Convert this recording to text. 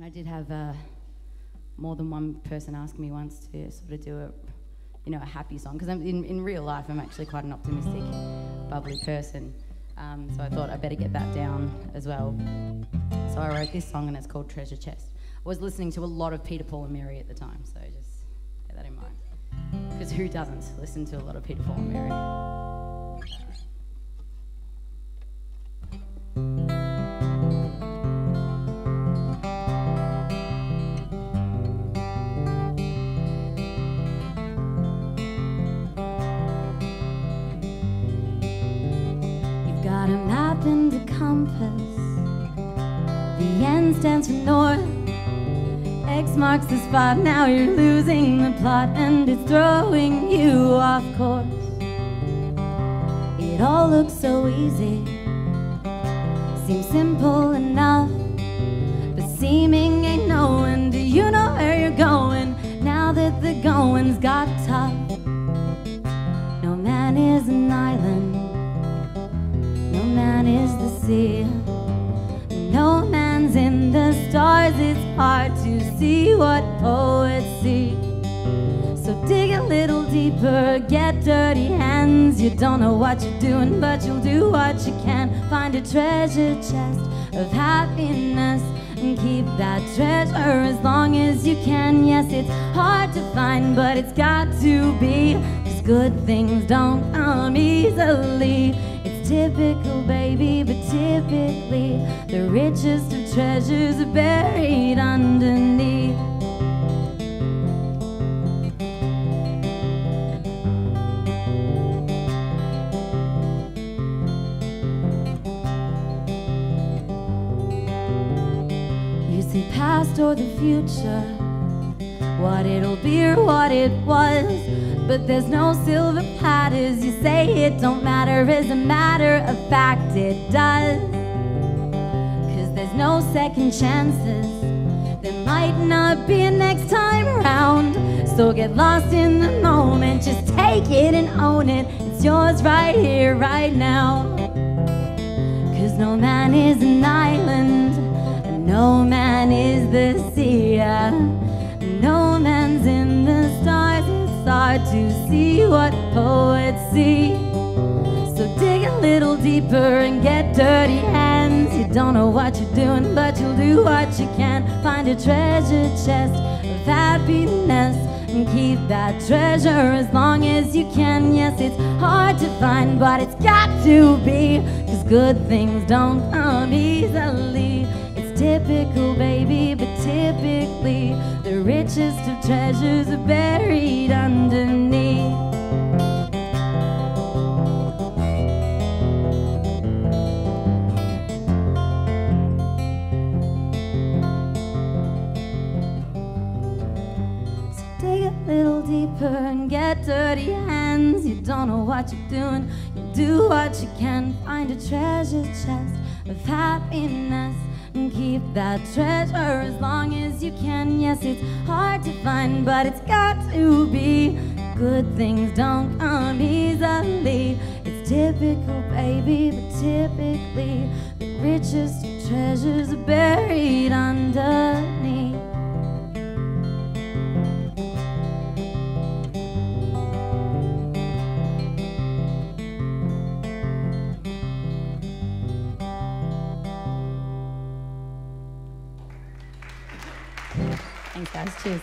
And I did have uh, more than one person ask me once to sort of do a, you know, a happy song because in, in real life I'm actually quite an optimistic, bubbly person. Um, so I thought I better get that down as well. So I wrote this song and it's called Treasure Chest. I was listening to a lot of Peter, Paul, and Mary at the time, so just bear that in mind. Because who doesn't listen to a lot of Peter, Paul, and Mary? A map and a compass. The N stands for north. X marks the spot. Now you're losing the plot, and it's throwing you off course. It all looks so easy, seems simple enough, but seeming ain't knowing. Do No man's in the stars. It's hard to see what poets see. So dig a little deeper, get dirty hands. You don't know what you're doing, but you'll do what you can. Find a treasure chest of happiness and keep that treasure as long as you can. Yes, it's hard to find, but it's got to be. Cause good things don't come easily. Typical, baby, but typically the richest of treasures are buried underneath. You see past or the future, what it'll be or what it was. But there's no silver platters. You say it don't matter, as a matter of fact, it does. Cause there's no second chances. There might not be a next time around. So get lost in the moment, just take it and own it. It's yours right here, right now. Cause no man is an island, and no man is the sea. No hard to see what poets see. So dig a little deeper and get dirty hands. You don't know what you're doing, but you'll do what you can. Find a treasure chest of happiness and keep that treasure as long as you can. Yes, it's hard to find, but it's got to be. Cause good things don't come easily. It's typical, baby, but typically the richest of treasures are buried deeper and get dirty hands. You don't know what you're doing, you do what you can. Find a treasure chest of happiness and keep that treasure as long as you can. Yes, it's hard to find, but it's got to be. Good things don't come easily. It's typical, baby, but typically the richest treasures are buried Thanks, guys. Cheers.